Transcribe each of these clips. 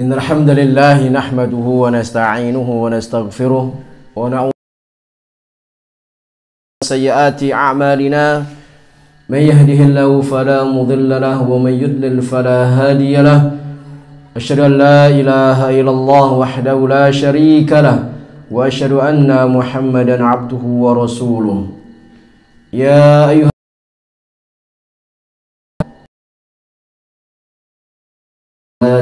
إن الحمد لله نحمده ونستعينه ونستغفره ونعوذ من سيئات أعمالنا. من يهده الله فلا مضل له ومن يضلل فلا هادي له. أشهد أن لا إله إلا الله وحده لا شريك له وأشهد أن محمدا عبده ورسوله. يا أيها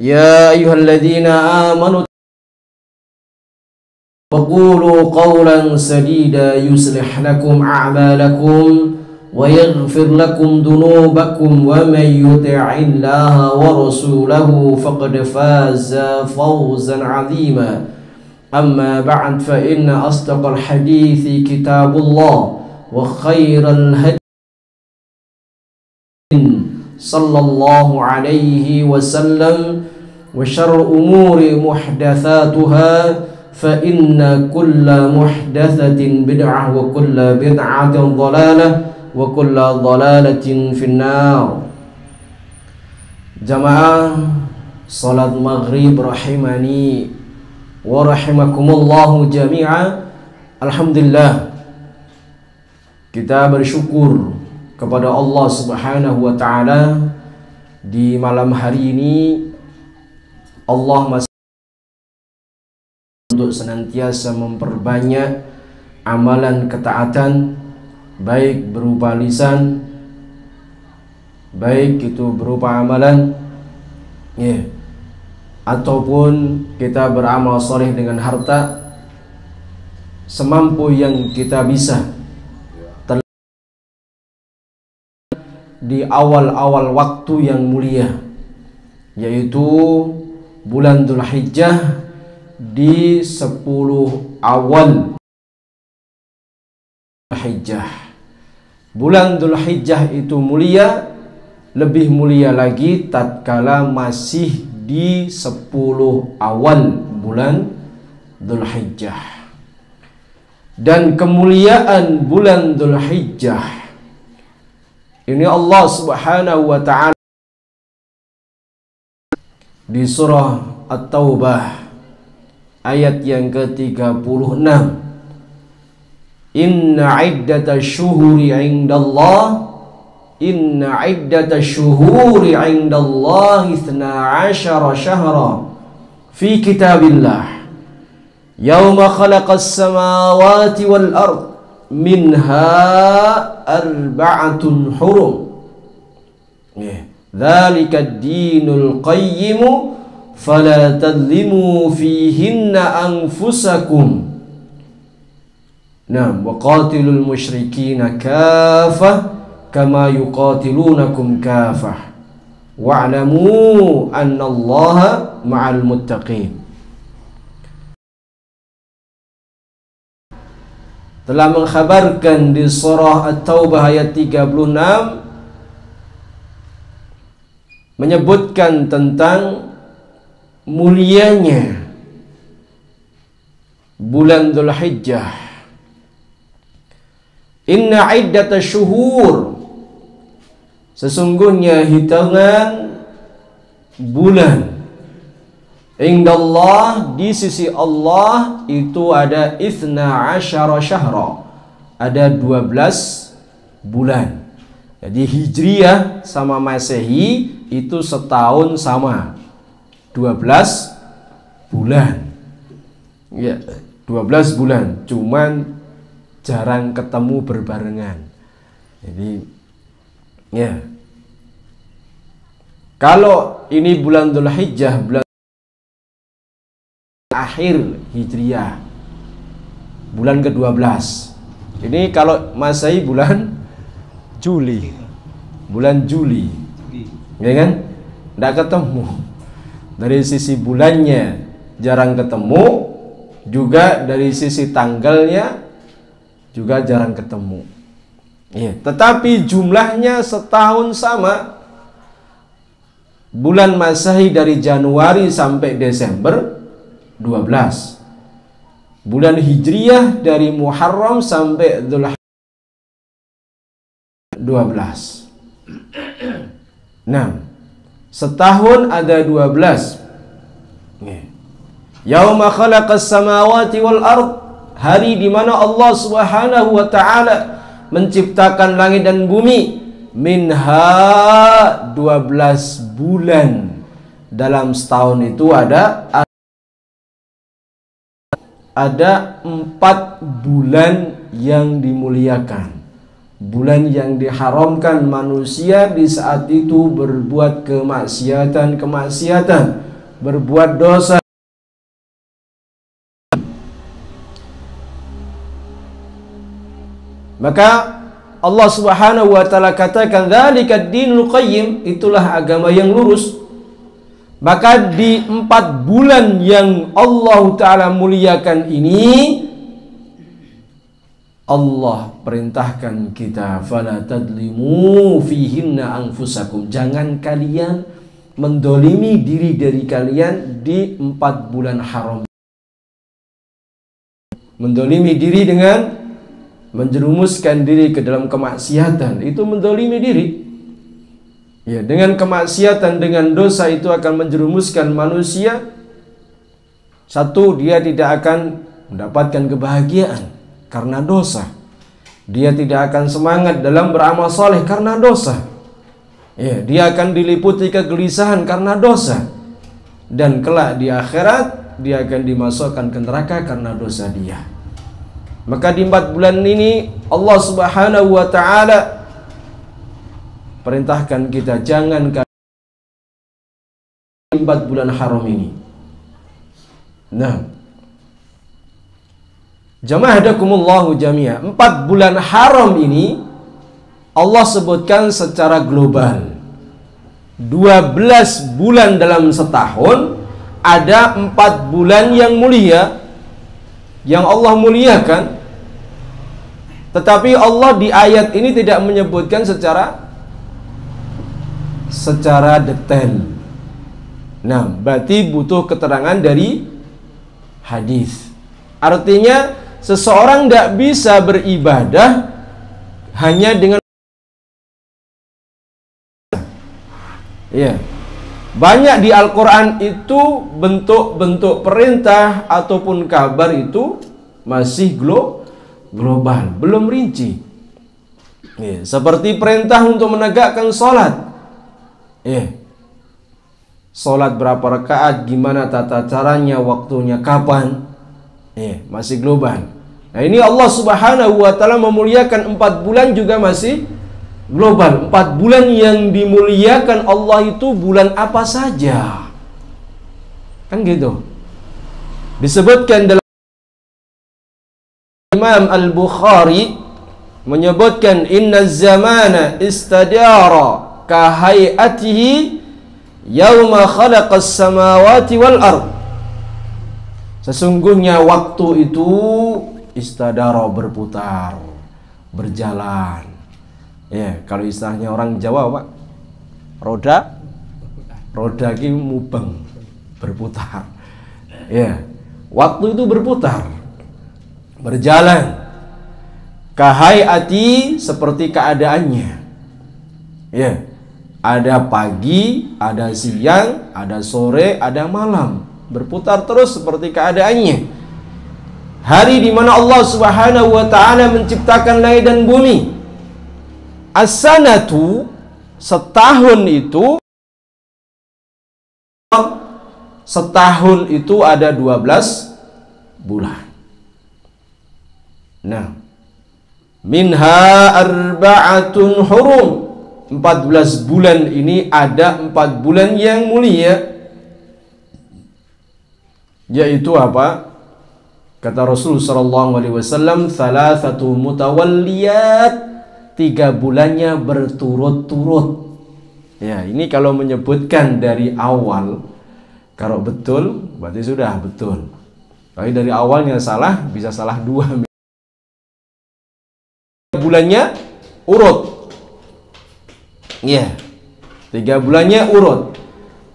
يا أيها الذين آمنوا وقولوا قولا سديدا يصلح لكم أعمالكم ويغفر لكم ذنوبكم ومن يطع الله ورسوله فقد فاز فوزا عظيما. أما بعد فإن أصدق الحديث كتاب الله وخير الهدي صلى الله عليه وسلم. وشر الأمور محدثاتها فإن كل محدثة بدعة وكل بدعة ضلالة وكل ضلالة في النار جماعة صلاة مغرب رحمني Warahimakumullahu jami'a Alhamdulillah Kita bersyukur kepada Allah subhanahu wa ta'ala Di malam hari ini Allah masih untuk senantiasa memperbanyak amalan ketaatan baik berupa lisan baik itu berupa amalan ya yeah ataupun kita beramal soleh dengan harta semampu yang kita bisa. Di awal-awal waktu yang mulia yaitu bulan Dhul Hijjah di 10 awal Hijjah bulan Dhul Hijjah itu mulia lebih mulia lagi tatkala masih di 10 awal bulan Dhul Hijjah dan kemuliaan bulan Dhul Hijjah ini Allah subhanahu wa ta'ala di surah At-Taubah ayat yang ke-36 Inna iddata syuhuri indallah إن عدة الشهور عند الله اثنا عشر شهرا في كتاب الله يوم خلق السماوات والأرض منها أربعة حرم ذلك الدين القيم فلا تظلموا فيهن أنفسكم. نعم وقاتلوا المشركين كافة كما يقاتلونكم كافة. واعلموا أن الله مع المتقين. telah mengkhabarkan di surah At-Taubah ayat 36 menyebutkan tentang mulianya bulan Dhul Hijjah Inna iddata syuhur Sesungguhnya hitungan bulan. Allah di sisi Allah itu ada ithna asyara syahra ada 12 bulan. Jadi hijriyah sama masehi itu setahun sama 12 bulan Ya, 12 bulan, cuman jarang ketemu berbarengan. Jadi ya. Kalau ini bulan Dhul Hijjah, bulan akhir Hijriah. Bulan ke-12. Ini kalau Masehi bulan Juli. Bulan Juli. Ya kan? Tidak ketemu. Dari sisi bulannya jarang ketemu, juga dari sisi tanggalnya juga jarang ketemu. Ya, tetapi jumlahnya setahun sama. Bulan Masehi dari Januari sampai Desember 12. Bulan Hijriyah dari Muharram sampai Dhul 12. Nah, setahun ada 12. Yauma khalaqas samawati wal ard hari di mana Allah Subhanahu wa taala menciptakan langit dan bumi minha 12 bulan. Dalam setahun itu ada ada empat bulan yang dimuliakan bulan yang diharamkan manusia di saat itu berbuat kemaksiatan-kemaksiatan berbuat dosa Maka Allah Subhanahu wa taala katakan dzalika dinul qayyim itulah agama yang lurus. Maka di empat bulan yang Allah Ta'ala muliakan ini Allah perintahkan kita fala tadlimu fihinna anfusakum. Jangan kalian mendolimi diri dari kalian di empat bulan haram. Mendolimi diri dengan menjerumuskan diri ke dalam kemaksiatan. Itu mendolimi diri. Ya dengan kemaksiatan dengan dosa itu akan menjerumuskan manusia. Satu dia tidak akan mendapatkan kebahagiaan karena dosa. Dia tidak akan semangat dalam beramal soleh karena dosa. Ya dia akan diliputi kegelisahan karena dosa. Dan kelak di akhirat dia akan dimasukkan ke neraka karena dosa dia. Maka di empat bulan ini Allah Subhanahu wa taala perintahkan kita jangan empat bulan haram ini. Nah, jamaah hadakumullahu jami'a. Empat bulan haram ini Allah sebutkan secara global. 12 bulan dalam setahun ada empat bulan yang mulia yang Allah muliakan tetapi Allah di ayat ini tidak menyebutkan secara secara detail. Nah, berarti butuh keterangan dari hadis. Artinya seseorang tidak bisa beribadah hanya dengan ya. Banyak di Al-Quran itu bentuk-bentuk perintah ataupun kabar itu masih glo global, belum rinci. Ya, seperti perintah untuk menegakkan sholat. Ya. Sholat berapa rakaat, gimana tata caranya, waktunya, kapan. Ya, masih global. Nah ini Allah subhanahu wa ta'ala memuliakan empat bulan juga masih global. Empat bulan yang dimuliakan Allah itu bulan apa saja. Kan gitu. Disebutkan dalam Imam Al-Bukhari menyebutkan inna zamana istadara ka hayatihi yauma khalaqas samawati wal ard. Sesungguhnya waktu itu istadara berputar, berjalan Ya, kalau istilahnya orang Jawa, Pak, roda roda ki mubeng berputar. Ya. Waktu itu berputar. Berjalan. Kahai ati seperti keadaannya. Ya. Ada pagi, ada siang, ada sore, ada malam. Berputar terus seperti keadaannya. Hari di mana Allah Subhanahu wa taala menciptakan langit dan bumi As-sanatu setahun itu setahun itu ada 12 bulan. Nah, minha arba'atun hurum. 14 bulan ini ada 4 bulan yang mulia. Yaitu apa? Kata Rasul sallallahu alaihi wasallam, "Thalathatu mutawalliyat." Tiga bulannya berturut-turut. Ya, ini kalau menyebutkan dari awal, kalau betul, berarti sudah betul. Tapi dari awalnya salah, bisa salah dua. Bulannya urut. Ya, tiga bulannya urut.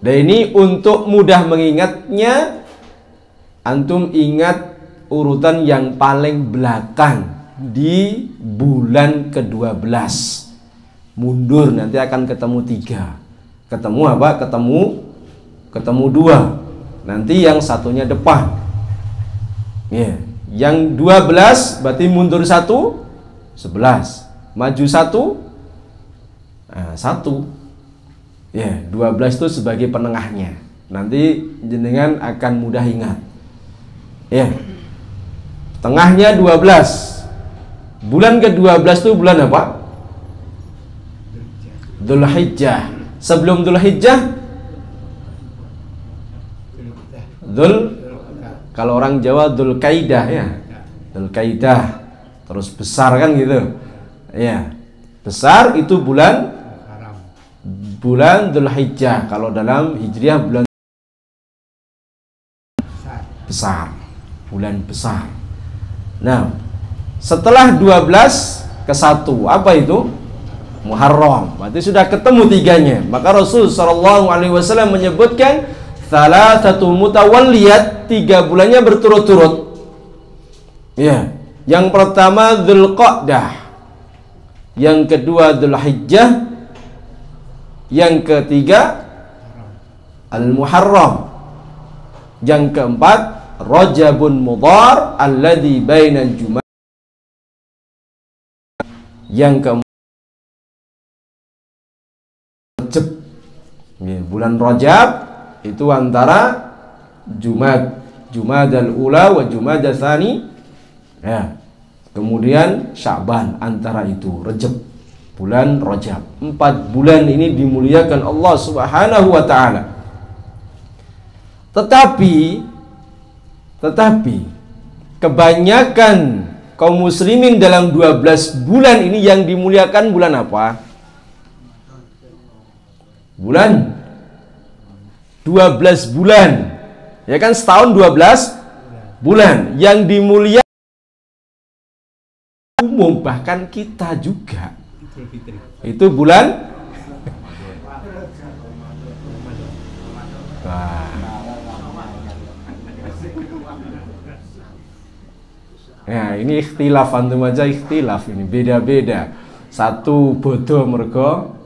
Dan ini untuk mudah mengingatnya, antum ingat urutan yang paling belakang di bulan ke-12 mundur nanti akan ketemu tiga. Ketemu apa? Ketemu ketemu dua. Nanti yang satunya depan. Ya. Yeah. yang 12 berarti mundur satu 11 maju satu nah, satu. Ya yeah, 12 itu sebagai penengahnya. Nanti jenengan akan mudah ingat. Ya. yeah. Tengahnya 12 bulan ke-12 itu bulan apa Dhul Hijjah. Sebelum Dhul Hijjah Dhul kalau orang Jawa Dhul Kaidah ya. Dhul Kaidah. Terus besar kan gitu. Ya. Besar itu bulan bulan Dhul Hijjah. Kalau dalam Hijriah bulan besar. Bulan besar. Nah, setelah 12 ke 1 apa itu? Muharram. Berarti sudah ketemu tiganya. Maka Rasul Shallallahu Alaihi Wasallam menyebutkan salah satu mutawalliyat tiga bulannya berturut-turut. Ya, yang pertama Dzulqa'dah. Yang kedua Dzulhijjah. Yang ketiga Al-Muharram. Yang keempat Rajabun Mudhar alladhi bainal Jumat. Yang. Ya, bulan Rajab itu antara Jumat, Jumadal Ula wa Jumadal Tsani. Ya. Kemudian Sya'ban antara itu Rajab bulan Rajab. Empat bulan ini dimuliakan Allah Subhanahu wa taala. Tetapi tetapi kebanyakan kaum muslimin dalam 12 bulan ini yang dimuliakan bulan apa? bulan. 12 bulan. Ya kan setahun 12 bulan. Yang dimulia umum bahkan kita juga. Itu bulan Ya, ini ikhtilaf antum aja ikhtilaf ini beda-beda. Satu bodoh mergo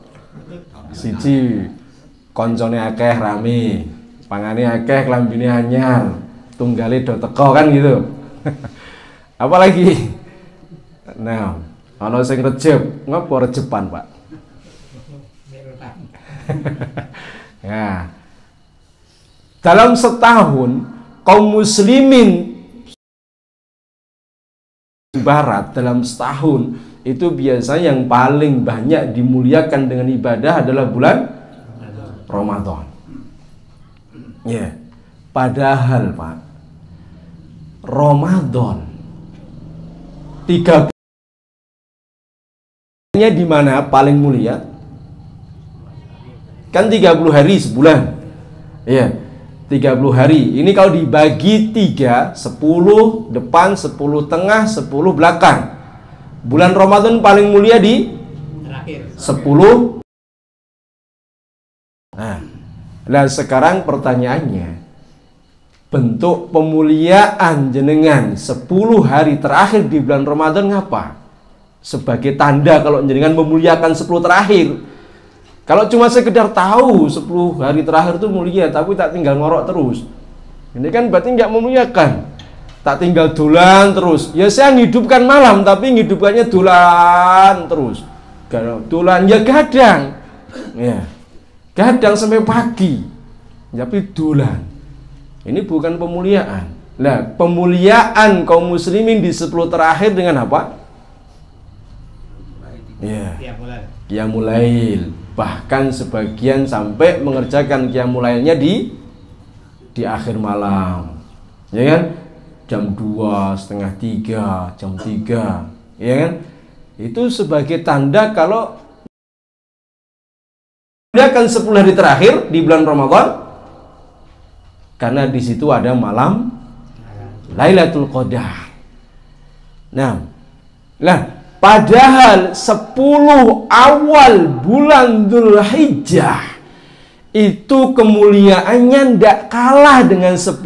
siji koncone akeh rame pangane akeh klambine anyar tunggale do teko kan gitu. Apalagi? Nah ana sing rejeb ngapa rejepan Pak? Ya. Dalam setahun kaum muslimin barat dalam setahun itu biasa yang paling banyak dimuliakan dengan ibadah adalah bulan Ramadan. Ya. Yeah. Padahal Pak Ramadan tiga bulannya di mana paling mulia? Kan 30 hari sebulan. Ya. Yeah. 30 hari. Ini kalau dibagi 3, 10 depan, 10 tengah, 10 belakang. Bulan Ramadan paling mulia di? Terakhir. 10 nah dan sekarang pertanyaannya. Bentuk pemuliaan jenengan 10 hari terakhir di bulan Ramadan ngapa? Sebagai tanda kalau jenengan memuliakan 10 terakhir kalau cuma sekedar tahu 10 hari terakhir itu mulia tapi tak tinggal ngorok terus ini kan berarti nggak memuliakan tak tinggal dolan terus ya saya hidupkan malam tapi hidupkannya dolan terus kalau dolan ya gadang ya gadang sampai pagi tapi dolan ini bukan pemuliaan Nah, pemuliaan kaum muslimin di 10 terakhir dengan apa? Ya. Yeah. mulai. Bahkan sebagian sampai mengerjakan Qiyamulailnya di di akhir malam. Ya kan? Jam 2, setengah 3, jam 3. Ya kan? Itu sebagai tanda kalau dia akan 10 hari terakhir di bulan Ramadan karena di situ ada malam Lailatul Qadar. Nah, lah padahal 10 awal bulan Dhul Hijjah itu kemuliaannya tidak kalah dengan 10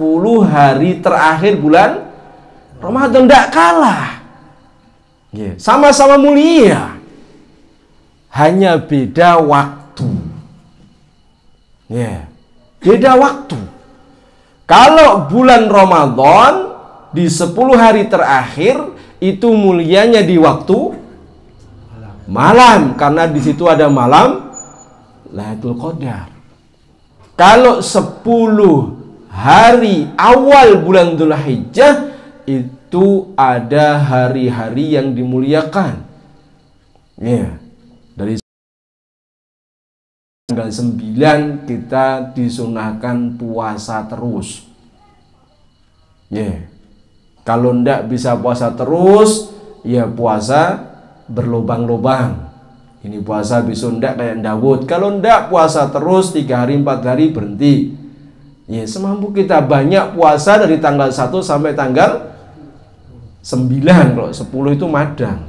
hari terakhir bulan Ramadan tidak kalah. Sama-sama mulia. Hanya beda waktu. Ya. Beda waktu. Kalau bulan Ramadan di 10 hari terakhir itu mulianya di waktu malam karena di situ ada malam Lailatul Qadar. Kalau 10 hari awal bulan Dzulhijjah itu ada hari-hari yang dimuliakan. Ya. Dari tanggal 9 kita disunahkan puasa terus. Ya. Kalau ndak bisa puasa terus, ya puasa berlubang-lubang. Ini puasa bisa ndak kayak Dawud. Kalau ndak puasa terus tiga hari empat hari berhenti. Ya semampu kita banyak puasa dari tanggal 1 sampai tanggal 9 kalau 10 itu madang.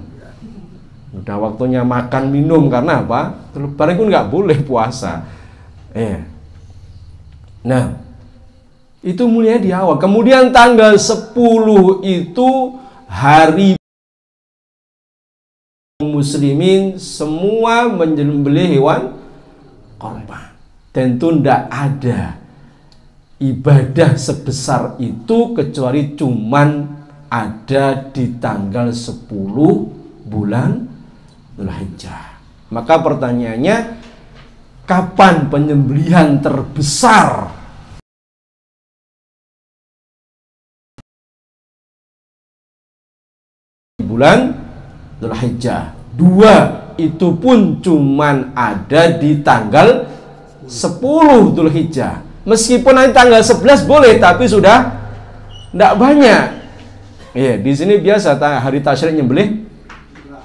Udah waktunya makan minum karena apa? Lebaran pun nggak boleh puasa. Eh. Nah, itu mulia di awal. Kemudian tanggal 10 itu hari muslimin semua menyembelih hewan korban. Tentu tidak ada ibadah sebesar itu kecuali cuman ada di tanggal 10 bulan Dzulhijjah. Maka pertanyaannya kapan penyembelihan terbesar bulan Dzulhijjah. Dua itu pun cuman ada di tanggal 10 Dzulhijjah. Meskipun nanti tanggal 11 boleh tapi sudah tidak banyak. Iya, di sini biasa hari tasyrik nyembelih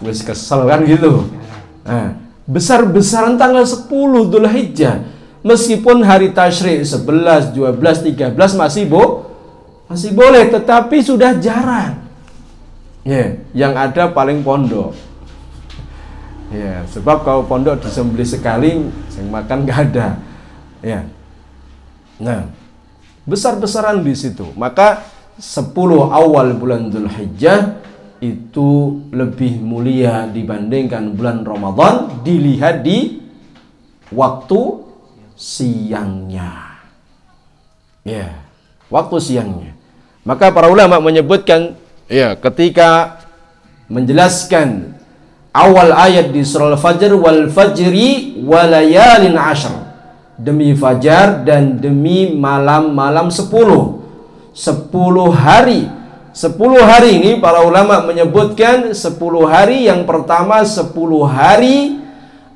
wis kesel kan gitu. Nah, besar-besaran tanggal 10 Dzulhijjah. Meskipun hari tasyrik 11, 12, 13 masih bo masih boleh tetapi sudah jarang. Yeah, yang ada paling pondok. Ya, yeah, sebab kalau pondok disembeli sekali, yang makan nggak ada. Ya. Yeah. Nah, besar-besaran di situ. Maka 10 awal bulan Dzulhijjah itu lebih mulia dibandingkan bulan Ramadan dilihat di waktu siangnya. Ya, waktu siangnya. Maka para ulama menyebutkan ya ketika menjelaskan awal ayat di surah Al-Fajr wal fajri walayalin ashr. Demi fajar dan demi malam-malam sepuluh. 10 hari. 10 hari ini para ulama menyebutkan 10 hari. Yang pertama 10 hari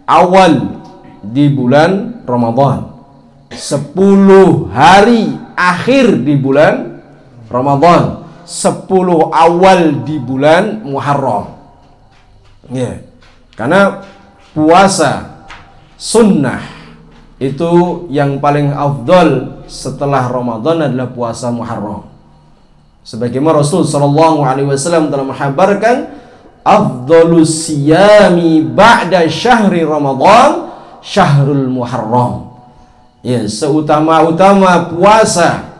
awal di bulan Ramadan. 10 hari akhir di bulan Ramadan 10 awal di bulan Muharram ya yeah. karena puasa sunnah itu yang paling afdol setelah Ramadan adalah puasa Muharram. Sebagaimana Rasul sallallahu alaihi wasallam telah menghabarkan afdhalus siyami ba'da syahri Ramadan syahrul Muharram. Ya, seutama-utama puasa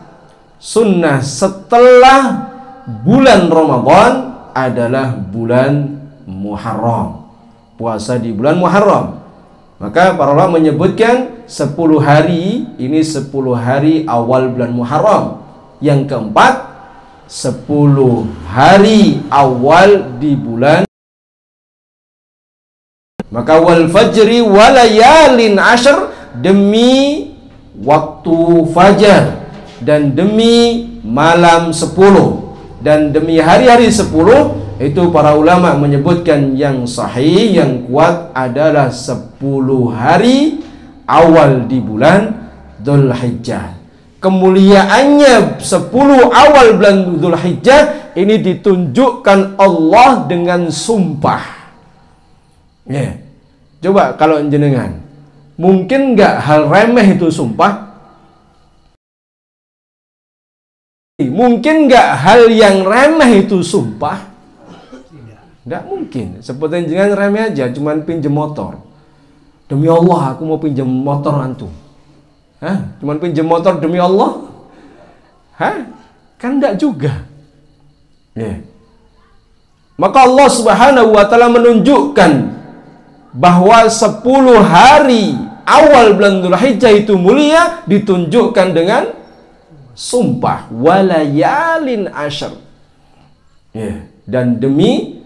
sunnah setelah bulan Ramadan adalah bulan Muharram. Puasa di bulan Muharram. Maka para ulama menyebutkan 10 hari ini 10 hari awal bulan Muharram. Yang keempat 10 hari awal di bulan maka wal fajri walayalin ashar demi waktu fajar dan demi malam 10 dan demi hari-hari 10 itu para ulama menyebutkan yang sahih yang kuat adalah 10 hari awal di bulan Dhul Hijjah kemuliaannya 10 awal bulan Dhul Hijjah ini ditunjukkan Allah dengan sumpah. Ya. Yeah. coba kalau jenengan mungkin nggak hal remeh itu sumpah Mungkin nggak hal yang remeh itu sumpah? Tidak mungkin. Seperti jangan remeh aja, cuman pinjem motor. Demi Allah, aku mau pinjam motor antum. Hah? Cuman pinjam motor demi Allah? Hah? Kan enggak juga. Yeah. Maka Allah Subhanahu wa taala menunjukkan bahwa 10 hari awal bulan Dzulhijjah itu mulia ditunjukkan dengan sumpah walayalin ashar ya dan demi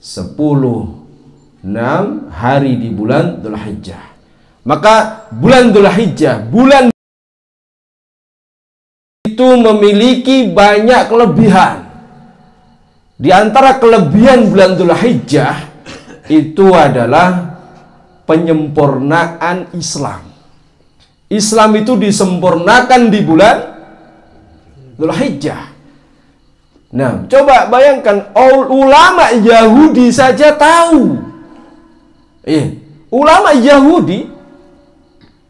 sepuluh enam hari di bulan Dhul Hijjah maka bulan Dhul Hijjah bulan itu memiliki banyak kelebihan. Di antara kelebihan bulan Dhul Hijjah itu adalah penyempurnaan Islam. Islam itu disempurnakan di bulan Dzulhijjah. Nah, coba bayangkan ulama Yahudi saja tahu. Eh, ulama Yahudi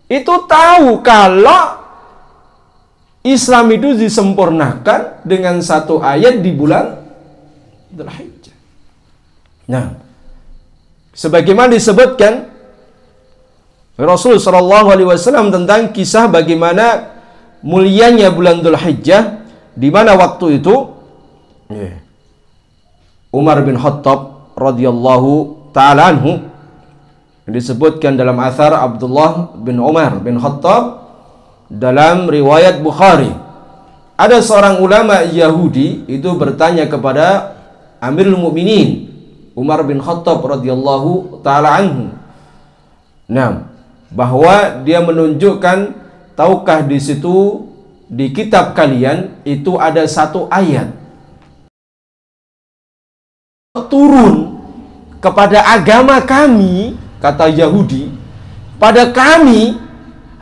itu tahu kalau Islam itu disempurnakan dengan satu ayat di bulan Dzulhijjah. Nah, sebagaimana disebutkan Rasul Shallallahu Alaihi Wasallam tentang kisah bagaimana mulianya bulan Dzulhijjah di mana waktu itu? Umar bin Khattab radhiyallahu taala anhu disebutkan dalam asar Abdullah bin Umar bin Khattab dalam riwayat Bukhari. Ada seorang ulama Yahudi itu bertanya kepada Amirul Mukminin Umar bin Khattab radhiyallahu taala anhu. Nah bahwa dia menunjukkan tahukah di situ di kitab kalian itu ada satu ayat. Turun kepada agama kami kata Yahudi pada kami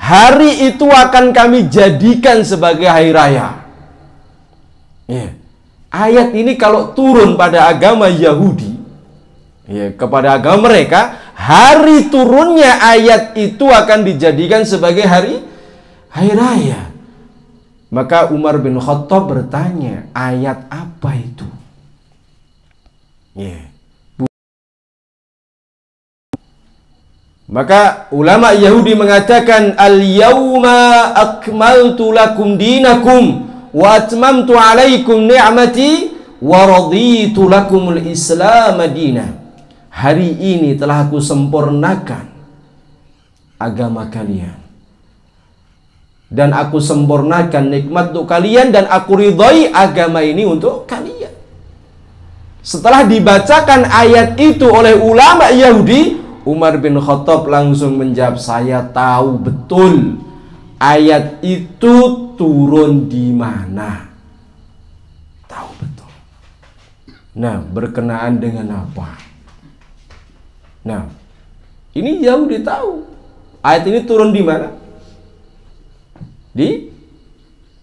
hari itu akan kami jadikan sebagai hari raya. Ya. ayat ini kalau turun pada agama Yahudi ya, kepada agama mereka hari turunnya ayat itu akan dijadikan sebagai hari hari raya maka Umar bin Khattab bertanya, ayat apa itu? Yeah. Maka ulama Yahudi mengatakan al-yauma akmaltu lakum dinakum wa atmamtu alaikum ni'mati wa raditu lakumul islam madina. Hari ini telah aku sempurnakan agama kalian dan aku sempurnakan nikmat untuk kalian dan aku ridhoi agama ini untuk kalian. Setelah dibacakan ayat itu oleh ulama Yahudi, Umar bin Khattab langsung menjawab, "Saya tahu betul ayat itu turun di mana." Tahu betul. Nah, berkenaan dengan apa? Nah, ini Yahudi tahu. Ayat ini turun di mana? Di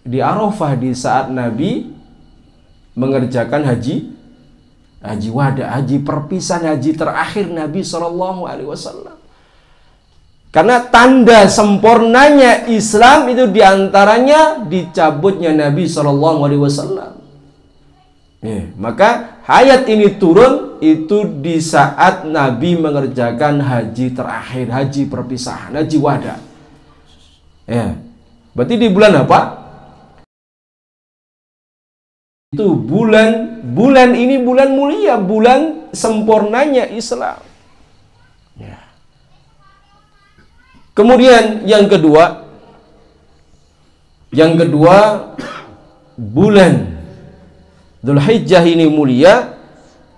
di Arafah di saat Nabi mengerjakan haji haji wada, haji perpisahan, haji terakhir Nabi Shallallahu Alaihi Wasallam. Karena tanda sempurnanya Islam itu di antaranya dicabutnya Nabi Shallallahu Alaihi Wasallam. Maka ayat ini turun itu di saat Nabi mengerjakan haji terakhir, haji perpisahan, haji wada. Ya, Berarti di bulan apa? Itu bulan bulan ini bulan mulia, bulan sempurnanya Islam. Ya. Kemudian yang kedua, yang kedua bulan Dzulhijjah ini mulia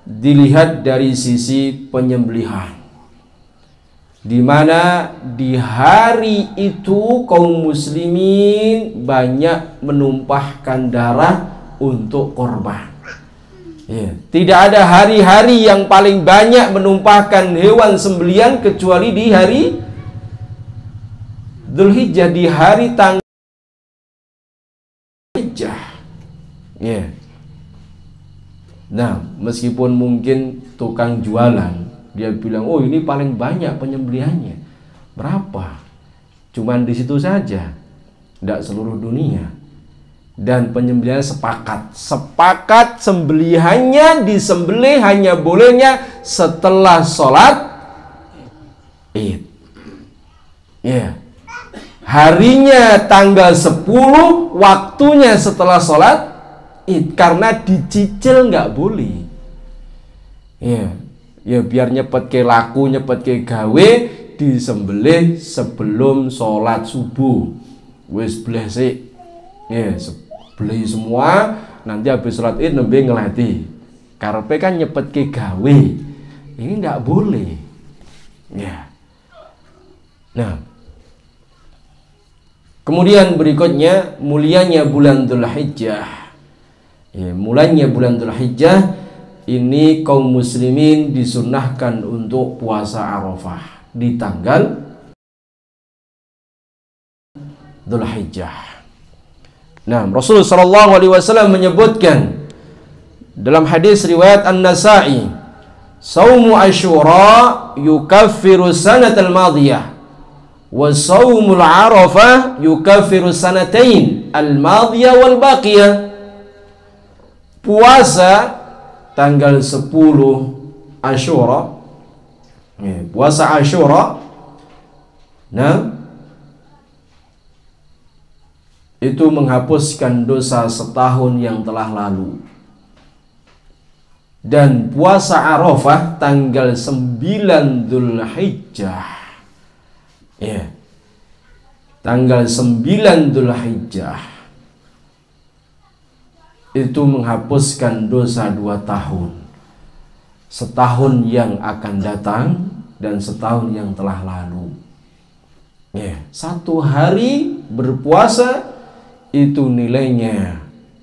dilihat dari sisi penyembelihan. Di mana di hari itu kaum muslimin banyak menumpahkan darah untuk korban. Ya, tidak ada hari-hari yang paling banyak menumpahkan hewan sembelian kecuali di hari Dzulhijjah di hari tanggal Hijjah. Ya. Nah, meskipun mungkin tukang jualan dia bilang, "Oh, ini paling banyak penyembelihannya." Berapa? Cuman di situ saja. Tidak seluruh dunia. Dan penyembelihan sepakat. Sepakat sembelihannya disembelih hanya bolehnya setelah sholat Id. Ya. Yeah. Harinya tanggal 10, waktunya setelah sholat Id. Karena dicicil nggak boleh. Ya. Yeah ya biar nyepet ke laku nyepet ke gawe disembelih sebelum sholat subuh. Wis sih ya beli semua nanti habis sholat id nembe ngelati. Karpe kan nyepet ke gawe. Ini nggak boleh. Ya. Nah. Kemudian berikutnya mulianya bulan Dhul Hijjah ya mulanya bulan Dhul Hijjah ini kaum muslimin disunahkan untuk puasa Arafah di tanggal Dhul Hijjah. Nah, Rasulullah sallallahu alaihi wasallam menyebutkan dalam hadis riwayat An-Nasa'i, "Saumu Asyura yukaffiru sanatal madiyah wa saumul Arafah yukaffiru sanatain al-madiyah wal baqiyah." Puasa tanggal 10 Ashura. Ya, puasa Ashura nah itu menghapuskan dosa setahun yang telah lalu. Dan puasa Arafah tanggal 9 Dhul Hijjah ya tanggal 9 Dhul Hijjah itu menghapuskan dosa dua tahun. Setahun yang akan datang dan setahun yang telah lalu. Ya satu hari berpuasa itu nilainya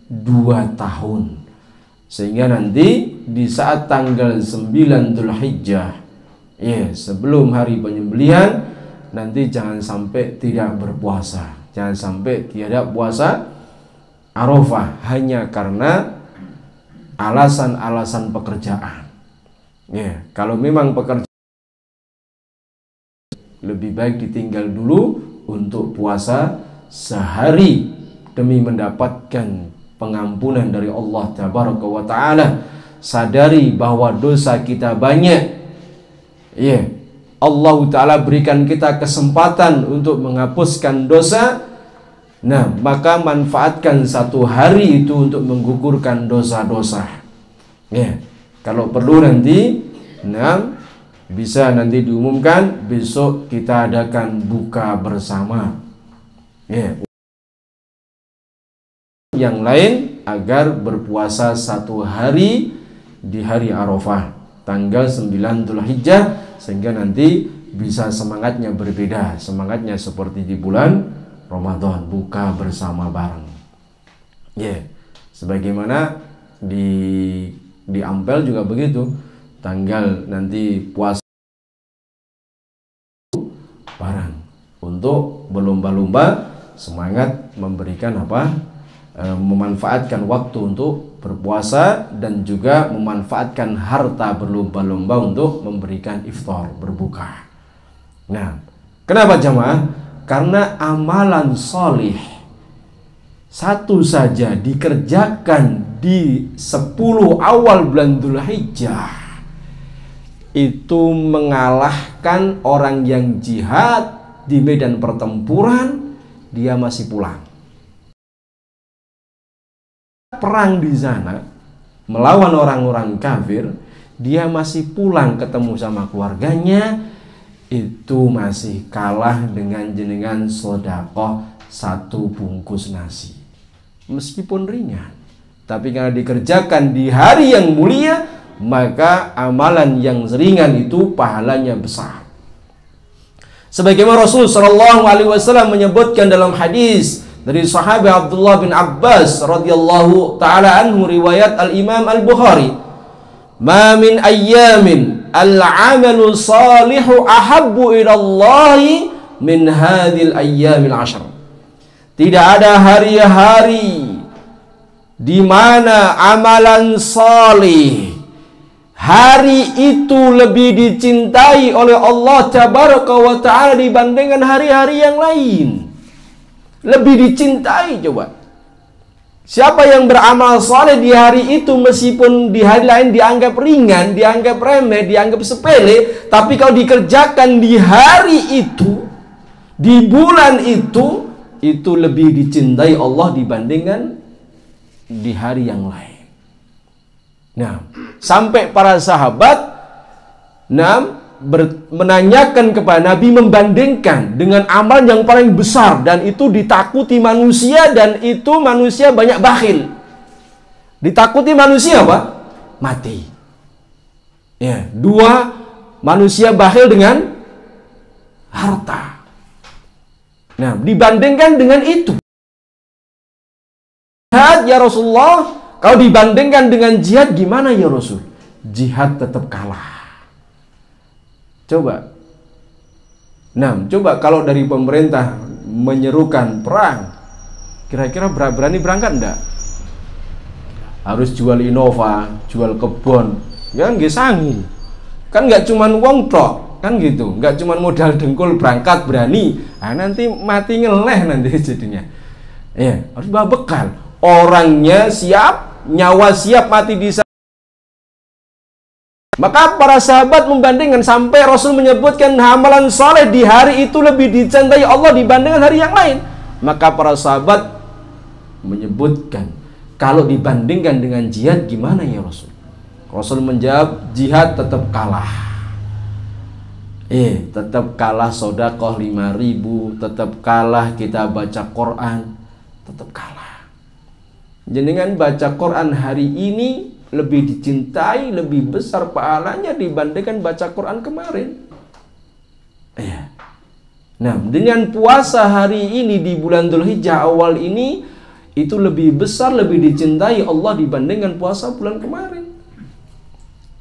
dua tahun. Sehingga nanti di saat tanggal 9 Dhul Hijjah ya sebelum hari penyembelihan nanti jangan sampai tidak berpuasa. Jangan sampai tidak puasa Arafah hanya karena alasan-alasan pekerjaan. Ya, kalau memang pekerjaan lebih baik ditinggal dulu untuk puasa sehari demi mendapatkan pengampunan dari Allah Tabaraka wa taala. Sadari bahwa dosa kita banyak. Ya. Allah taala berikan kita kesempatan untuk menghapuskan dosa Nah, maka manfaatkan satu hari itu untuk menggugurkan dosa-dosa. Ya, kalau perlu nanti, nah, bisa nanti diumumkan besok kita adakan buka bersama. Ya. Yang lain agar berpuasa satu hari di hari Arafah tanggal 9 Dhul Hijjah sehingga nanti bisa semangatnya berbeda semangatnya seperti di bulan Ramadan buka bersama bareng. Ya, yeah. sebagaimana di di Ampel juga begitu. Tanggal nanti puasa bareng untuk berlomba-lomba semangat memberikan apa? E, memanfaatkan waktu untuk berpuasa dan juga memanfaatkan harta berlomba-lomba untuk memberikan iftar berbuka. Nah, kenapa jamaah? Karena amalan solih satu saja dikerjakan di 10 awal bulan Dhul Hijjah itu mengalahkan orang yang jihad di medan pertempuran dia masih pulang. Perang di sana melawan orang-orang kafir dia masih pulang ketemu sama keluarganya itu masih kalah dengan jenengan sodakoh satu bungkus nasi. Meskipun ringan, tapi karena dikerjakan di hari yang mulia, maka amalan yang ringan itu pahalanya besar. Sebagaimana Rasul Shallallahu Alaihi Wasallam menyebutkan dalam hadis dari sahabat Abdullah bin Abbas radhiyallahu taala anhu riwayat Al Imam Al Bukhari, "Ma min ayyamin al amalu salihu ahabbu ila Allah min hadhil ayyamil ashr." Tidak ada hari-hari di mana amalan salih hari itu lebih dicintai oleh Allah Tabaraka wa taala dibandingkan hari-hari yang lain. Lebih dicintai coba. Siapa yang beramal soleh di hari itu meskipun di hari lain dianggap ringan, dianggap remeh, dianggap sepele, tapi kalau dikerjakan di hari itu, di bulan itu, itu lebih dicintai Allah dibandingkan di hari yang lain. Nah, sampai para sahabat nah, menanyakan kepada Nabi membandingkan dengan amal yang paling besar dan itu ditakuti manusia dan itu manusia banyak bakhil. Ditakuti manusia apa? Mati. Ya, dua manusia bakhil dengan harta. Nah, dibandingkan dengan itu. Ya Rasulullah, kalau dibandingkan dengan jihad gimana ya Rasul? Jihad tetap kalah. Coba. Nah, coba kalau dari pemerintah menyerukan perang, kira-kira berani berangkat enggak? Harus jual Innova, jual kebun, ya nggak sangin. Kan nggak cuman uang tok, kan gitu. Nggak cuman modal dengkul berangkat berani. Nah, nanti mati ngeleh nanti jadinya. Ya, harus bawa bekal. Orangnya siap, nyawa siap mati di sana. Maka para sahabat membandingkan sampai Rasul menyebutkan amalan soleh di hari itu lebih dicintai Allah dibandingkan hari yang lain. Maka para sahabat menyebutkan kalau dibandingkan dengan jihad gimana ya Rasul? Rasul menjawab jihad tetap kalah. Eh, tetap kalah sodakoh lima ribu, tetap kalah kita baca Quran, tetap kalah. Jenengan baca Quran hari ini lebih dicintai, lebih besar pahalanya dibandingkan baca Quran kemarin. Ya. Nah, dengan puasa hari ini di bulan Dhul Hijjah awal ini itu lebih besar, lebih dicintai Allah dibandingkan puasa bulan kemarin.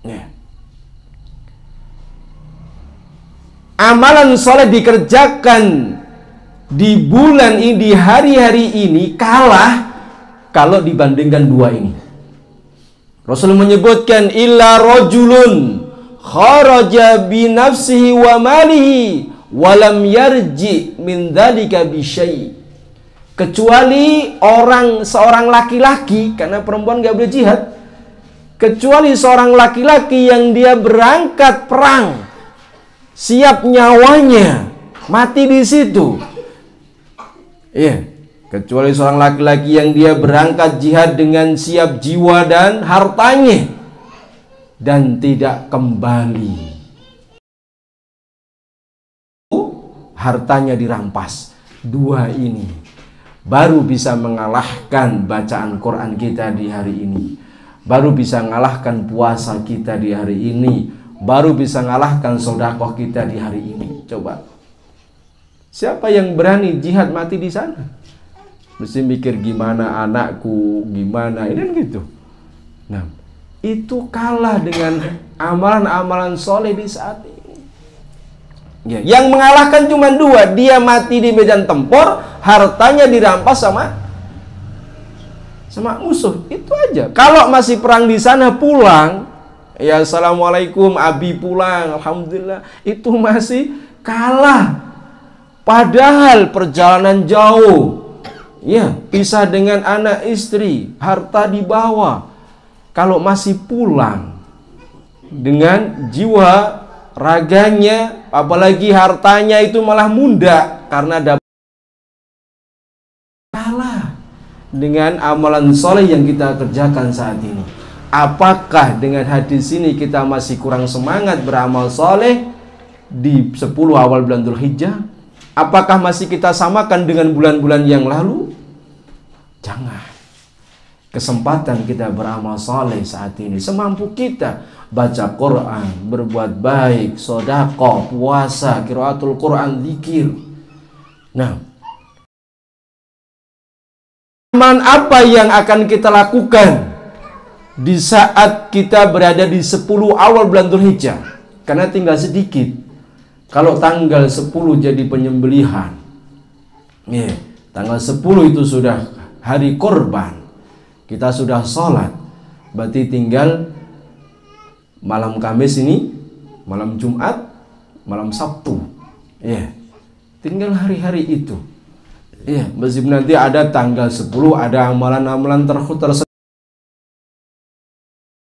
Ya. Amalan soleh dikerjakan di bulan ini, di hari-hari ini kalah kalau dibandingkan dua ini. Rasul menyebutkan illa rajulun kharaja bi nafsihi wa malihi walam yarji min dzalika bi Kecuali orang seorang laki-laki karena perempuan gak boleh jihad. Kecuali seorang laki-laki yang dia berangkat perang siap nyawanya mati di situ. Iya. Yeah kecuali seorang laki-laki yang dia berangkat jihad dengan siap jiwa dan hartanya dan tidak kembali. Hartanya dirampas. Dua ini baru bisa mengalahkan bacaan Quran kita di hari ini. Baru bisa mengalahkan puasa kita di hari ini. Baru bisa mengalahkan sodakoh kita di hari ini. Coba. Siapa yang berani jihad mati di sana mesti mikir gimana anakku, gimana ini kan gitu. Nah, itu kalah dengan amalan-amalan soleh di saat ini. Ya, yang mengalahkan cuma dua, dia mati di medan tempur, hartanya dirampas sama sama musuh. Itu aja. Kalau masih perang di sana pulang, ya assalamualaikum, abi pulang, alhamdulillah, itu masih kalah. Padahal perjalanan jauh, Ya, pisah dengan anak istri, harta dibawa. Kalau masih pulang dengan jiwa raganya, apalagi hartanya itu malah muda karena dapat kalah dengan amalan soleh yang kita kerjakan saat ini. Apakah dengan hadis ini kita masih kurang semangat beramal soleh di 10 awal bulan Dhul Hijjah? Apakah masih kita samakan dengan bulan-bulan yang lalu? Jangan. kesempatan kita beramal saleh saat ini semampu kita baca Quran, berbuat baik, sodako, puasa, kiraatul Quran, zikir. Nah, aman apa yang akan kita lakukan di saat kita berada di 10 awal bulan Dzulhijjah? Karena tinggal sedikit. Kalau tanggal 10 jadi penyembelihan. Yeah, tanggal 10 itu sudah hari korban kita sudah sholat berarti tinggal malam Kamis ini malam Jumat malam Sabtu ya tinggal hari-hari itu ya meskipun nanti ada tanggal 10 ada amalan-amalan terkhusus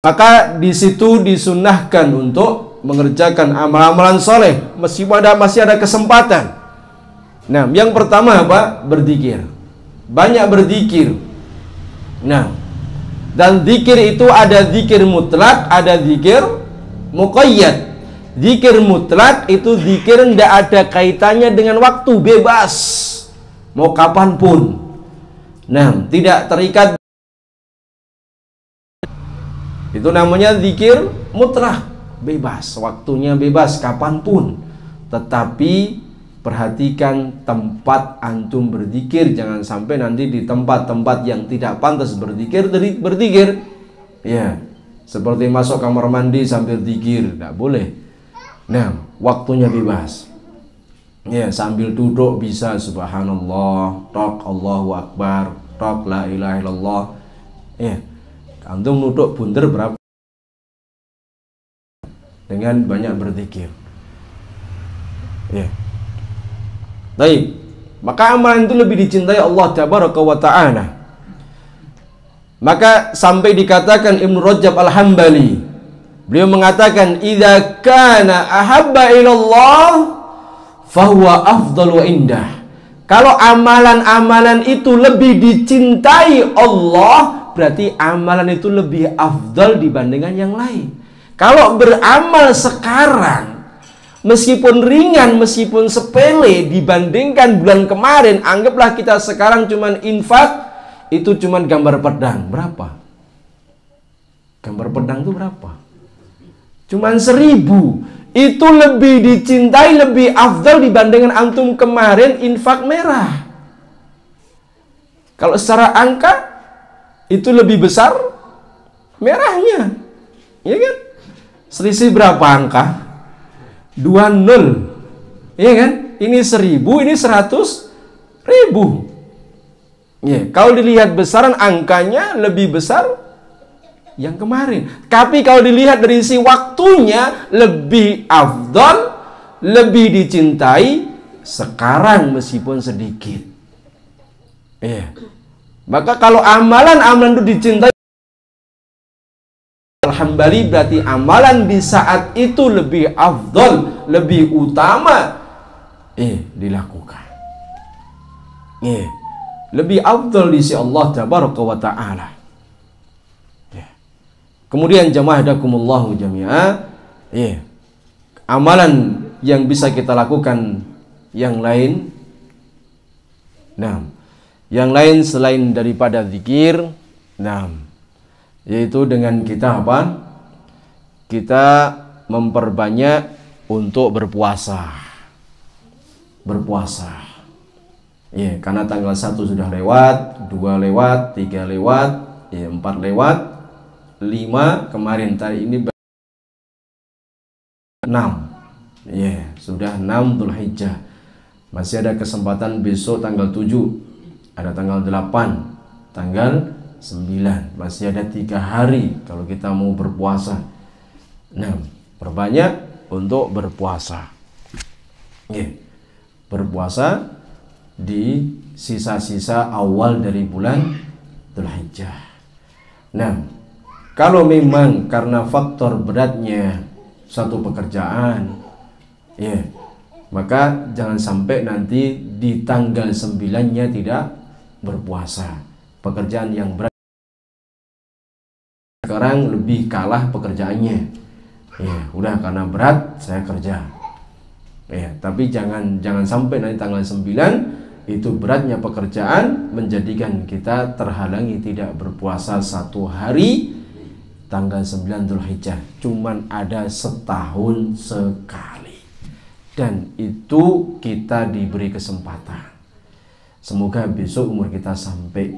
maka di situ disunahkan untuk mengerjakan amalan-amalan soleh meskipun ada masih ada kesempatan nah yang pertama apa berzikir banyak berzikir Nah, dan zikir itu ada zikir mutlak, ada zikir muqayyad. Zikir mutlak itu zikir tidak ada kaitannya dengan waktu, bebas. Mau kapan pun. Nah, tidak terikat. Itu namanya zikir mutlak, bebas. Waktunya bebas, kapan pun. Tetapi Perhatikan tempat antum berzikir. Jangan sampai nanti di tempat-tempat yang tidak pantas berzikir Berzikir. Ya Seperti masuk kamar mandi sambil zikir Tidak boleh. Nah waktunya bebas. Ya sambil duduk bisa Subhanallah Tok Allahu Akbar Tok La ilaha illallah. Ya Antum duduk bunder berapa Dengan banyak berzikir Ya Baik. Maka amalan itu lebih dicintai Allah Tabaraka wa Ta'ala. Maka sampai dikatakan Ibnu Rajab Al-Hambali beliau mengatakan idza kana ahabba ilallah fahuwa afdalu indah. Kalau amalan-amalan itu lebih dicintai Allah, berarti amalan itu lebih afdal dibandingkan yang lain. Kalau beramal sekarang meskipun ringan, meskipun sepele dibandingkan bulan kemarin, anggaplah kita sekarang cuman infak itu cuman gambar pedang. Berapa? Gambar pedang itu berapa? Cuman seribu. Itu lebih dicintai, lebih afdal dibandingkan antum kemarin infak merah. Kalau secara angka itu lebih besar merahnya. Ya kan? Selisih berapa angka? dua nol. Iya kan? Ini seribu ini seratus ribu. Ya kalau dilihat besaran angkanya lebih besar yang kemarin. Tapi kalau dilihat dari si waktunya lebih afdol lebih dicintai sekarang meskipun sedikit. Ya maka kalau amalan-amalan itu dicintai Al-Hambali berarti amalan di saat itu lebih afdol, lebih utama eh dilakukan. Eh, lebih afdol di sisi Allah tabaraka wa taala. Ya. Kemudian jamaah dakumullahu jami'a, eh amalan yang bisa kita lakukan yang lain Nah, yang lain selain daripada zikir, nah, yaitu dengan kita apa? Kita memperbanyak untuk berpuasa. Berpuasa. Ya, karena tanggal 1 sudah lewat, dua lewat, tiga lewat, ya, empat lewat, lima kemarin tadi ini enam. Ya, sudah enam Dzulhijjah. Masih ada kesempatan besok tanggal 7 ada tanggal 8 tanggal 9 masih ada tiga hari kalau kita mau berpuasa. Nah perbanyak untuk berpuasa. Yeah. berpuasa di sisa-sisa awal dari bulan Dzulhijjah. Nah kalau memang karena faktor beratnya satu pekerjaan ya yeah, maka jangan sampai nanti di tanggal sembilannya tidak berpuasa. Pekerjaan yang berat sekarang lebih kalah pekerjaannya. Ya udah karena berat saya kerja. Ya tapi jangan jangan sampai nanti tanggal 9 itu beratnya pekerjaan menjadikan kita terhalangi tidak berpuasa satu hari. Tanggal 9 Dzulhijjah cuman ada setahun sekali. Dan itu kita diberi kesempatan. Semoga besok umur kita sampai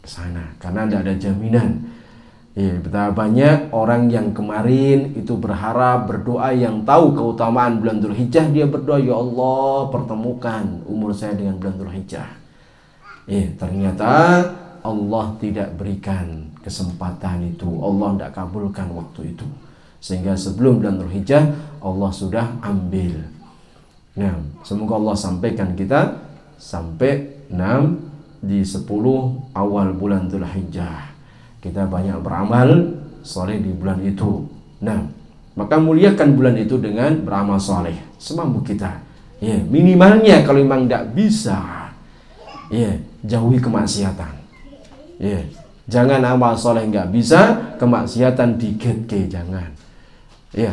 sana karena tidak ada jaminan Ya, betapa banyak orang yang kemarin itu berharap berdoa yang tahu keutamaan bulan Dzulhijjah dia berdoa ya Allah pertemukan umur saya dengan bulan Dzulhijjah. Ya, ternyata Allah tidak berikan kesempatan itu. Allah tidak kabulkan waktu itu. Sehingga sebelum bulan Dzulhijjah Allah sudah ambil. Nah, semoga Allah sampaikan kita sampai 6 di 10 awal bulan Dzulhijjah kita banyak beramal soleh di bulan itu. Nah, maka muliakan bulan itu dengan beramal soleh semampu kita. Ya, minimalnya kalau memang tidak bisa, ya jauhi kemaksiatan. Ya, jangan amal soleh nggak bisa, kemaksiatan dikit ke jangan. Ya,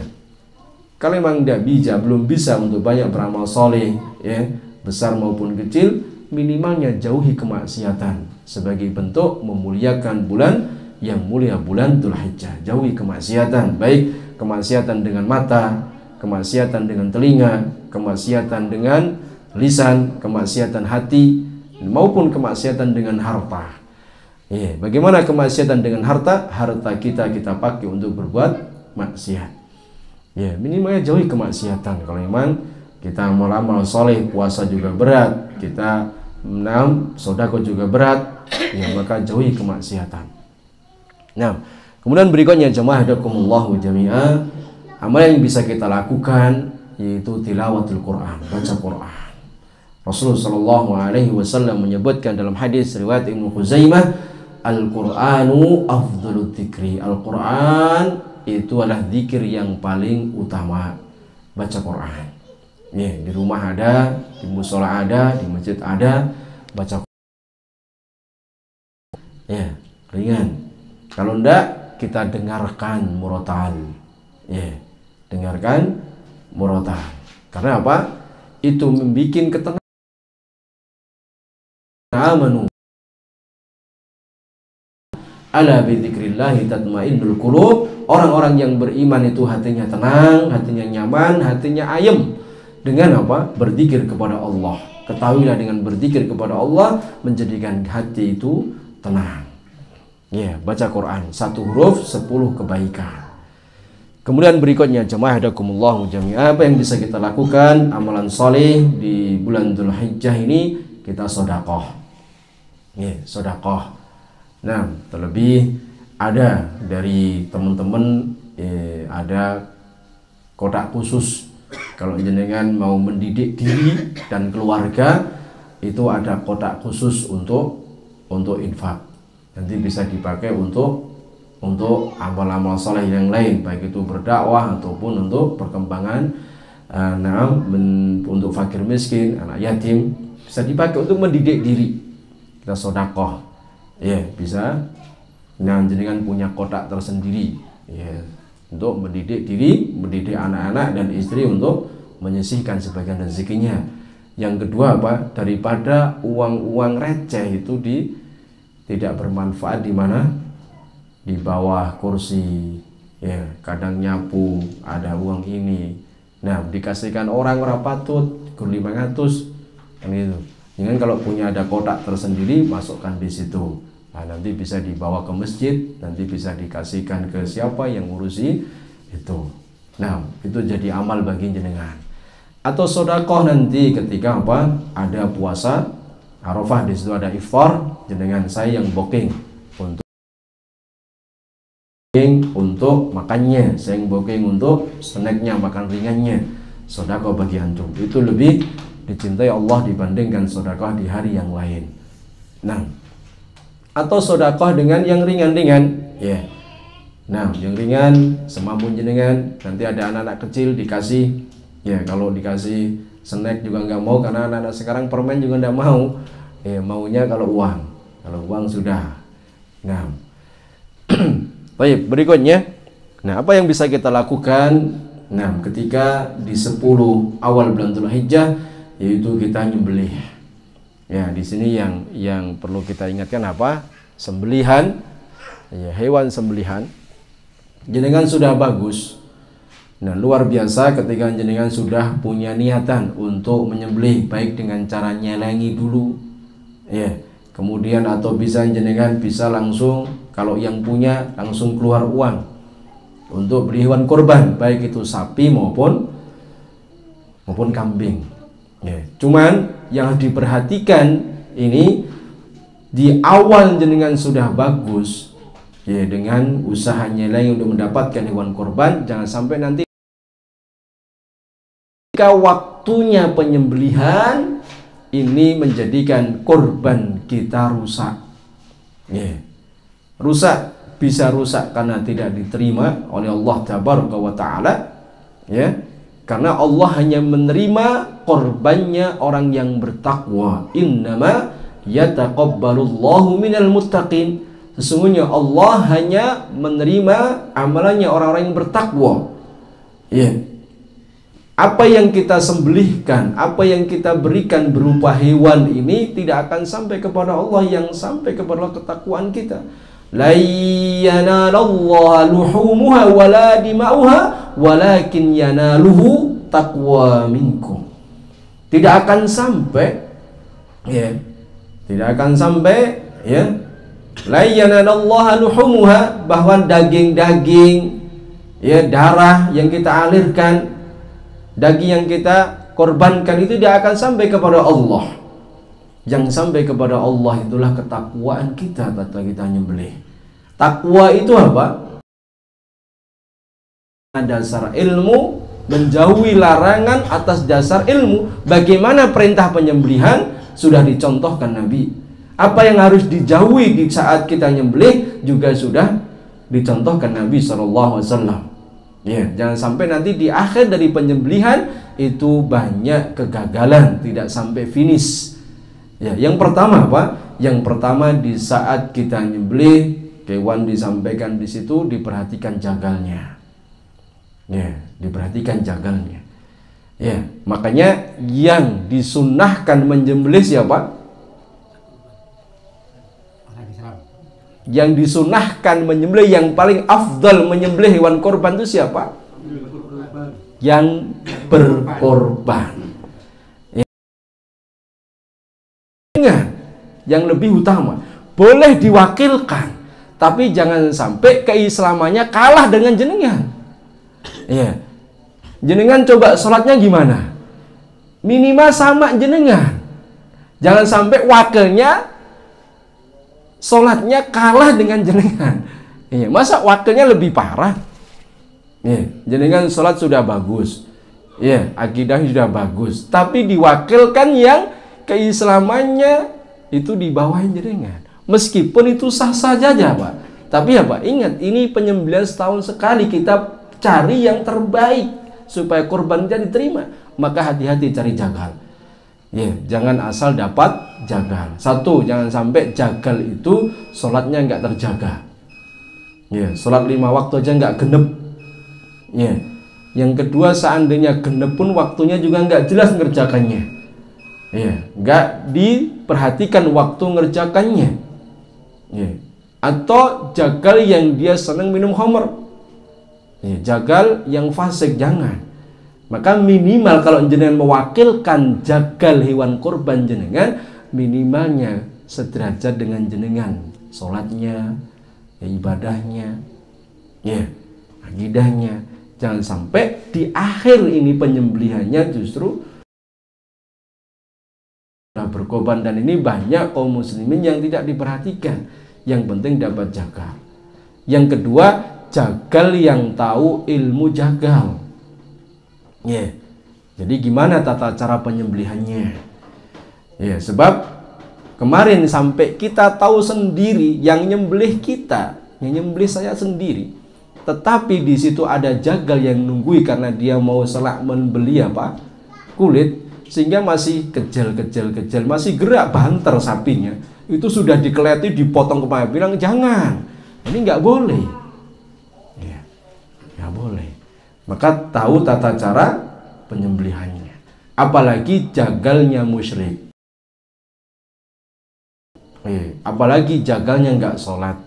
kalau memang tidak bisa, belum bisa untuk banyak beramal soleh, ya besar maupun kecil, minimalnya jauhi kemaksiatan sebagai bentuk memuliakan bulan yang mulia bulan Dzulhijjah. Jauhi kemaksiatan, baik kemaksiatan dengan mata, kemaksiatan dengan telinga, kemaksiatan dengan lisan, kemaksiatan hati maupun kemaksiatan dengan harta. Ya, bagaimana kemaksiatan dengan harta? Harta kita kita pakai untuk berbuat maksiat. Ya, minimalnya jauhi kemaksiatan. Kalau memang kita amal-amal soleh, puasa juga berat, kita enam, sodako juga berat, ya maka jauhi kemaksiatan. Nah, kemudian berikutnya jemaah hadakumullah jami'ah amal yang bisa kita lakukan yaitu tilawatul Quran, baca Quran. Rasulullah Shallallahu Alaihi Wasallam menyebutkan dalam hadis riwayat Ibnu Khuzaimah, Al-Quranu afdhalu dzikri. Al-Quran itu adalah zikir yang paling utama. Baca Quran. Ya, di rumah ada, di musola ada, di masjid ada, baca Ya, ringan. Kalau enggak kita dengarkan murotal. Ya, dengarkan murotal. Karena apa? Itu membuat ketenangan amanu ala bidzikrillah tatmainnul qulub orang-orang yang beriman itu hatinya tenang hatinya nyaman hatinya ayem dengan apa berzikir kepada Allah ketahuilah dengan berzikir kepada Allah menjadikan hati itu tenang Ya, baca Quran satu huruf sepuluh kebaikan. Kemudian berikutnya jemaah hadakumullah jami'ah apa yang bisa kita lakukan amalan soleh di bulan Dhul Hijjah ini kita sodakoh. Ya, sodakoh. Nah, terlebih ada dari teman-teman eh, ada kotak khusus kalau jenengan mau mendidik diri dan keluarga itu ada kotak khusus untuk untuk infak nanti bisa dipakai untuk untuk amal-amal soleh yang lain baik itu berdakwah ataupun untuk perkembangan uh, nah, men, untuk fakir miskin anak yatim bisa dipakai untuk mendidik diri. Kita sodakoh. Ya yeah, bisa. Nah jenengan punya kotak tersendiri. Ya yeah, untuk mendidik diri mendidik anak-anak dan istri untuk menyisihkan sebagian rezekinya. Yang kedua apa? Daripada uang-uang receh itu di tidak bermanfaat di mana? Di bawah kursi. Ya kadang nyapu ada uang ini. Nah dikasihkan orang orang patut ke 500 kan itu dengan kalau punya ada kotak tersendiri masukkan di situ. Nah nanti bisa dibawa ke masjid nanti bisa dikasihkan ke siapa yang ngurusi itu. Nah itu jadi amal bagi jenengan. Atau sodakoh nanti ketika apa? Ada puasa Arafah di situ ada iftar jenengan saya yang booking untuk untuk makannya. Saya yang booking untuk snacknya makan ringannya sodako bagi antum. Itu lebih dicintai Allah dibandingkan sodakoh di hari yang lain. Nah atau sodakoh dengan yang ringan-ringan. Ya. Yeah. nah yang ringan semampu jenengan. Nanti ada anak-anak kecil dikasih. Ya kalau dikasih snack juga nggak mau karena anak-anak sekarang permen juga nggak mau. Eh maunya kalau uang. Kalau uang sudah. Nah baik berikutnya. Nah apa yang bisa kita lakukan? Nah ketika di 10 awal bulan Dzulhijjah yaitu kita nyembelih. Ya, di sini yang yang perlu kita ingatkan apa? Sembelihan. Ya, hewan sembelihan. Jenengan sudah bagus. Nah, luar biasa ketika jenengan sudah punya niatan untuk menyembelih baik dengan cara nyelengi dulu. Ya, kemudian atau bisa jenengan bisa langsung kalau yang punya langsung keluar uang untuk beli hewan korban baik itu sapi maupun maupun kambing. Ya, cuman yang diperhatikan ini di awal jenengan sudah bagus ya dengan usahanya lain untuk mendapatkan hewan korban jangan sampai nanti ketika waktunya penyembelihan ini menjadikan korban kita rusak ya rusak bisa rusak karena tidak diterima oleh Allah taala ya karena Allah hanya menerima korbannya orang yang bertakwa. Innama yataqabbalullahu minal muttaqin. Sesungguhnya Allah hanya menerima amalannya orang-orang yang bertakwa. Ya. Apa yang kita sembelihkan, apa yang kita berikan berupa hewan ini tidak akan sampai kepada Allah yang sampai kepada ketakwaan kita. La yanalallaha luhumuha wala dima'uha walakin yanaluhu taqwa minkum. Tidak akan sampai ya. Tidak akan sampai ya. La yanalallaha luhumuha bahwa daging-daging ya darah yang kita alirkan daging yang kita korbankan itu tidak akan sampai kepada Allah yang sampai kepada Allah itulah ketakwaan kita tatkala kita nyembelih. Takwa itu apa? Dasar ilmu menjauhi larangan atas dasar ilmu. Bagaimana perintah penyembelihan sudah dicontohkan Nabi. Apa yang harus dijauhi di saat kita nyembelih juga sudah dicontohkan Nabi Shallallahu Alaihi Wasallam. Ya, jangan sampai nanti di akhir dari penyembelihan itu banyak kegagalan, tidak sampai finish Ya, yang pertama apa? Yang pertama di saat kita nyembelih, kewan disampaikan di situ diperhatikan jagalnya. Ya, diperhatikan jagalnya. Ya, makanya yang disunahkan menyembelih siapa? Yang disunahkan menyembelih yang paling afdal menyembelih hewan korban itu siapa? Yang berkorban. yang lebih utama. Boleh diwakilkan, tapi jangan sampai keislamannya kalah dengan jenengan. Iya. Jenengan coba sholatnya gimana? Minimal sama jenengan. Jangan sampai wakilnya sholatnya kalah dengan jenengan. Iya, masa wakilnya lebih parah? Iya, jenengan sholat sudah bagus. Iya, akidah sudah bagus. Tapi diwakilkan yang keislamannya itu di bawah jenengan. Meskipun itu sah-sah saja, Pak. Tapi apa? Ingat, ini penyembelihan setahun sekali kita cari yang terbaik supaya korban jadi diterima. Maka hati-hati cari jagal. Ya, jangan asal dapat jagal. Satu, jangan sampai jagal itu sholatnya nggak terjaga. Ya, sholat lima waktu aja nggak genep. Ya. Yang kedua, seandainya genep pun waktunya juga nggak jelas ngerjakannya. Ya, nggak diperhatikan waktu ngerjakannya. Ya. Atau jagal yang dia senang minum homer. Ya, jagal yang fasik jangan. Maka minimal kalau jenengan mewakilkan jagal hewan kurban jenengan, minimalnya sederajat dengan jenengan. Sholatnya, ya, ibadahnya, ya, akidahnya. Jangan sampai di akhir ini penyembelihannya justru Nah, berkorban dan ini banyak kaum muslimin yang tidak diperhatikan. Yang penting dapat jagal. Yang kedua, jagal yang tahu ilmu jagal. Ya. Yeah. Jadi gimana tata cara penyembelihannya? Ya, sebab kemarin sampai kita tahu sendiri yang nyembelih kita, yang nyembelih saya sendiri. Tetapi di situ ada jagal yang nunggui karena dia mau selak membeli apa? Kulit sehingga masih kecil-kecil-kecil, masih gerak banter sapinya. Itu sudah dikeleti, dipotong kepala. Bilang jangan, ini nggak boleh. Ya, nggak boleh. Maka tahu tata cara penyembelihannya. Apalagi jagalnya musyrik. Eh, apalagi jagalnya nggak sholat.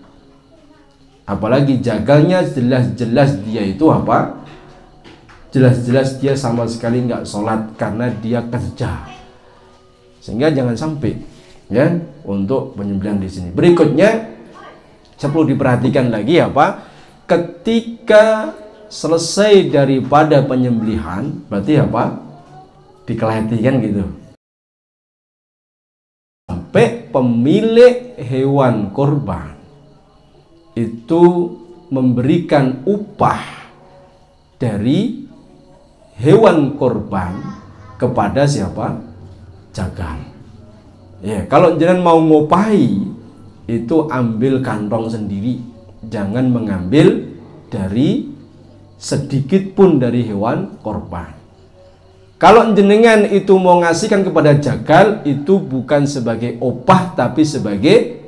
Apalagi jagalnya jelas-jelas dia itu apa? Jelas-jelas dia sama sekali nggak sholat karena dia kerja. Sehingga jangan sampai ya untuk penyembelihan di sini. Berikutnya perlu diperhatikan lagi apa? Ketika selesai daripada penyembelihan berarti apa? Dikeleti kan gitu pemilik hewan korban itu memberikan upah dari hewan korban kepada siapa? Jagal. Ya, kalau jangan mau ngopai itu ambil kantong sendiri, jangan mengambil dari sedikit pun dari hewan korban. Kalau jenengan itu mau ngasihkan kepada jagal itu bukan sebagai opah tapi sebagai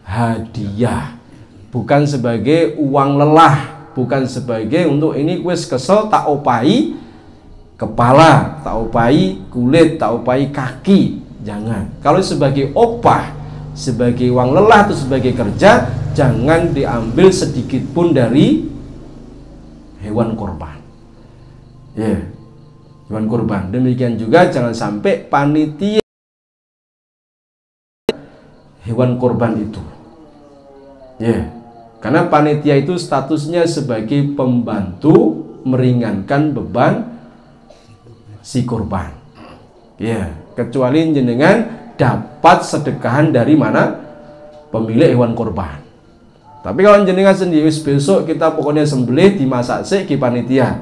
hadiah. Bukan sebagai uang lelah. Bukan sebagai untuk ini wes kesel tak opai kepala tak opai kulit tak opai kaki. Jangan. Kalau sebagai opah sebagai uang lelah atau sebagai kerja jangan diambil sedikit pun dari hewan korban. Ya. yeah. Hewan korban demikian juga jangan sampai panitia hewan korban itu ya yeah. Karena panitia itu statusnya sebagai pembantu meringankan beban si korban. Ya, kecuali jenengan dapat sedekahan dari mana? Pemilik hewan korban. Tapi kalau jenengan sendiri besok kita pokoknya sembelih dimasak sih ke panitia.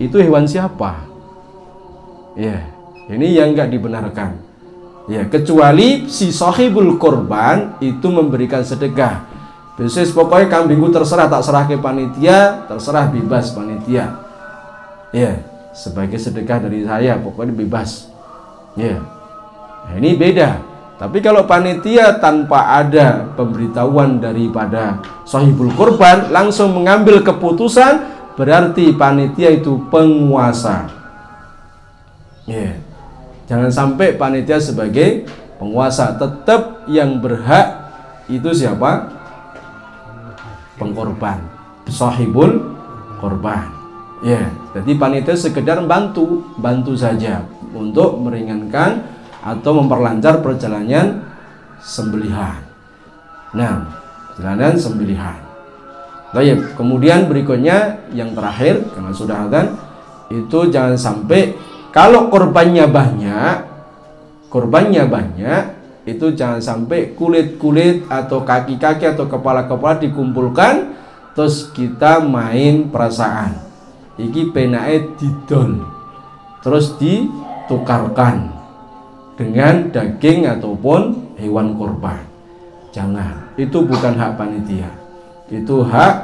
Itu hewan siapa? Ya, ini yang enggak dibenarkan. Ya, kecuali si sahibul korban itu memberikan sedekah Bisnis pokoknya kambingku terserah tak serah ke panitia, terserah bebas panitia. Ya, sebagai sedekah dari saya pokoknya bebas. Ya. Nah, ini beda. Tapi kalau panitia tanpa ada pemberitahuan daripada sahibul korban langsung mengambil keputusan berarti panitia itu penguasa. Ya. Jangan sampai panitia sebagai penguasa, tetap yang berhak itu siapa? pengkorban. Sahibul korban. Ya jadi panitia sekedar bantu bantu saja untuk meringankan atau memperlancar perjalanan sembelihan. Nah perjalanan sembelihan. Baik, kemudian berikutnya yang terakhir karena sudah ada itu jangan sampai kalau korbannya banyak korbannya banyak itu jangan sampai kulit-kulit atau kaki-kaki atau kepala-kepala dikumpulkan terus kita main perasaan. Iki penae didol terus ditukarkan dengan daging ataupun hewan korban jangan itu bukan hak panitia. Itu hak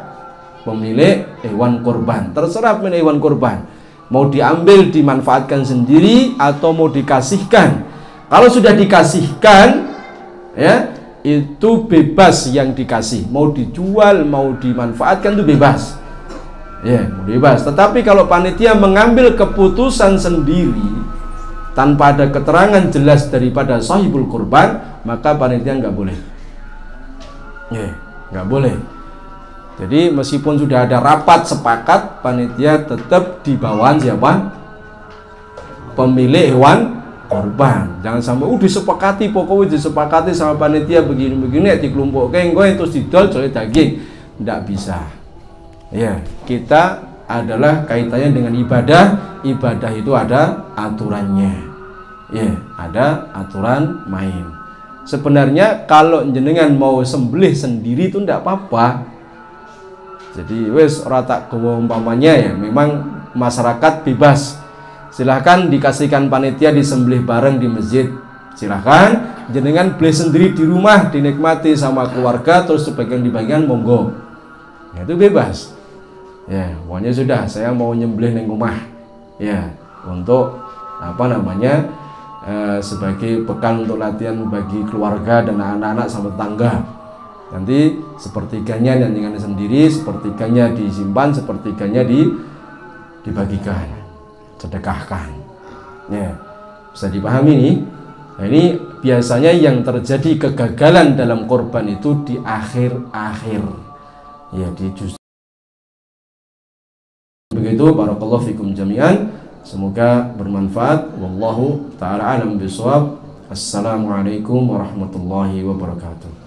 pemilik hewan korban terserah pemilik hewan korban mau diambil dimanfaatkan sendiri atau mau dikasihkan kalau sudah dikasihkan, ya itu bebas yang dikasih. Mau dijual, mau dimanfaatkan itu bebas. Ya, bebas. Tetapi kalau panitia mengambil keputusan sendiri tanpa ada keterangan jelas daripada sahibul kurban, maka panitia nggak boleh. Ya, nggak boleh. Jadi meskipun sudah ada rapat sepakat, panitia tetap di bawah siapa? Pemilik hewan korban. Jangan sampai udah disepakati pokoknya disepakati sama panitia begini-begini di kelompok engko terus didol soalnya daging. Tidak bisa. Ya kita adalah kaitannya dengan ibadah. Ibadah itu ada aturannya. Ya ada aturan main. Sebenarnya kalau jenengan mau sembelih sendiri itu tidak apa-apa jadi wes rata umpamanya ya memang masyarakat bebas. Silahkan dikasihkan panitia disembelih bareng di masjid. Silahkan jenengan beli sendiri di rumah dinikmati sama keluarga terus sebagian dibagian monggo. Ya, itu bebas. Ya pokoknya sudah saya mau nyembelih di rumah. Ya untuk apa namanya eh, sebagai bekal untuk latihan bagi keluarga dan anak-anak sama tetangga. Nanti sepertiganya yang sendiri sepertiganya disimpan sepertiganya di dibagikan sedekahkan ya bisa dipahami nih Nah, ini biasanya yang terjadi kegagalan dalam korban itu di akhir-akhir. Ya, di justru begitu barakallahu fikum jami'an. Semoga bermanfaat. Wallahu taala alam. Assalamualaikum warahmatullahi wabarakatuh.